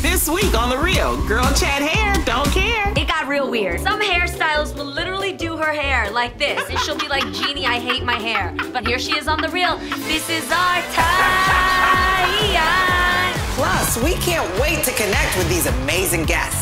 This week on The Real, girl chat hair, don't care. It got real weird. Some hairstylists will literally do her hair like this, and she'll be like, Jeannie, I hate my hair. But here she is on The Real. This is our time. Plus, we can't wait to connect with these amazing guests.